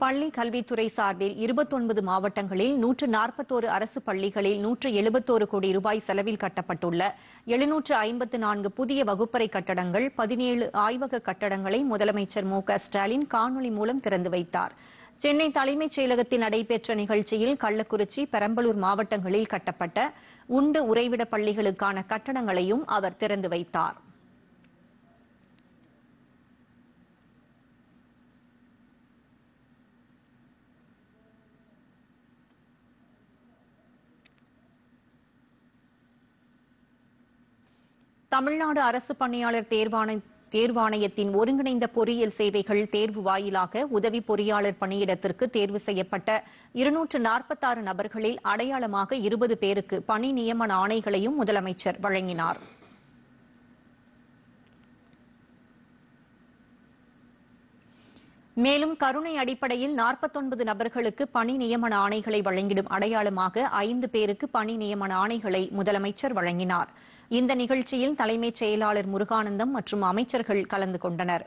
பள்ளி கல்வித்துறை சார்பில் இருபத்தொன்பது மாவட்டங்களில் நூற்று நாற்பத்தோரு அரசு பள்ளிகளில் நூற்று எழுபத்தோரு கோடி ரூபாய் செலவில் கட்டப்பட்டுள்ள எழுநூற்று ஐம்பத்து நான்கு புதிய வகுப்பறை கட்டடங்கள் பதினேழு ஆய்வக கட்டடங்களை முதலமைச்சர் மு க ஸ்டாலின் காணொலி மூலம் திறந்து வைத்தார். சென்னை தலைமைச் செயலகத்தில் நடைபெற்ற நிகழ்ச்சியில் கள்ளக்குறிச்சி பெரம்பலூர் மாவட்டங்களில் கட்டப்பட்ட உண்டு உறைவிட பள்ளிகளுக்கான கட்டடங்களையும் அவர் திறந்து வைத்தார். தமிழ்நாடு அரசு பணியாளர் தேர்வாண தேர்வாணையத்தின் ஒருங்கிணைந்த பொறியியல் சேவைகள் தேர்வு வாயிலாக உதவி பொறியாளர் பணியிடத்திற்கு தேர்வு செய்யப்பட்ட இருநூற்று நாற்பத்தாறு நபர்களில் அடையாளமாக இருபது பேருக்கு பணி நியமன ஆணைகளையும் முதலமைச்சர் வழங்கினார். மேலும் கருணை அடிப்படையில் நாற்பத்தொன்பது நபர்களுக்கு பணி நியமன ஆணைகளை வழங்கிடும் அடையாளமாக ஐந்து பேருக்கு பணி நியமன ஆணைகளை முதலமைச்சர் வழங்கினார். இந்த நிகழ்ச்சியில் தலைமைச் செயலாளர் முருகானந்தம் மற்றும் அமைச்சர்கள் கலந்து கொண்டனர்.